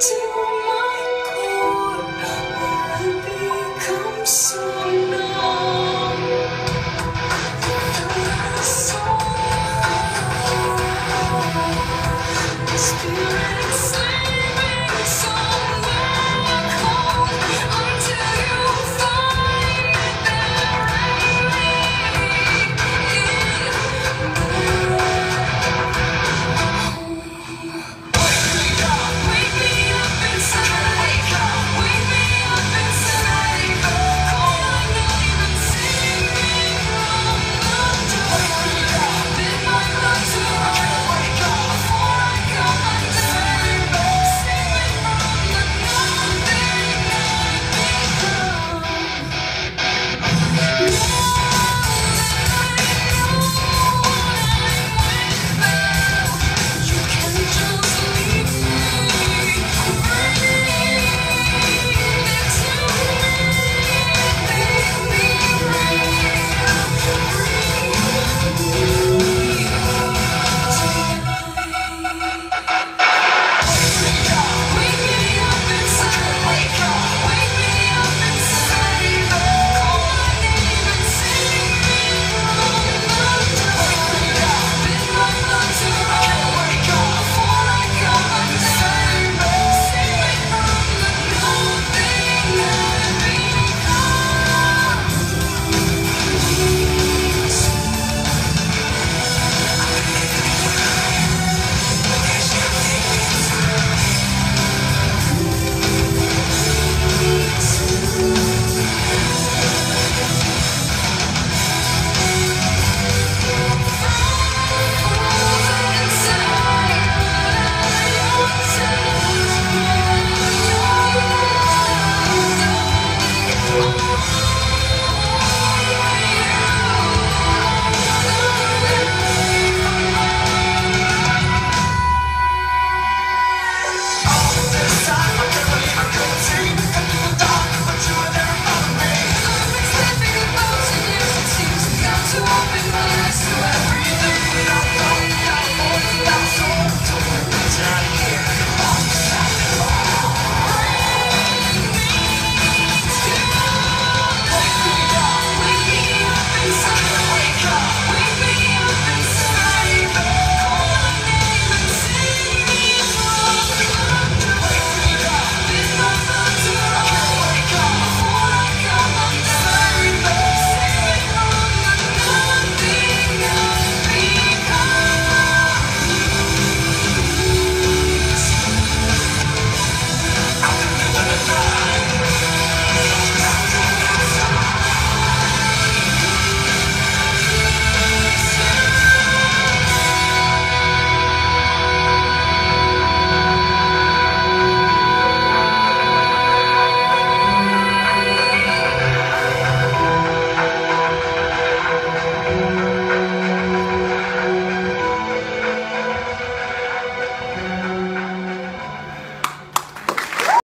to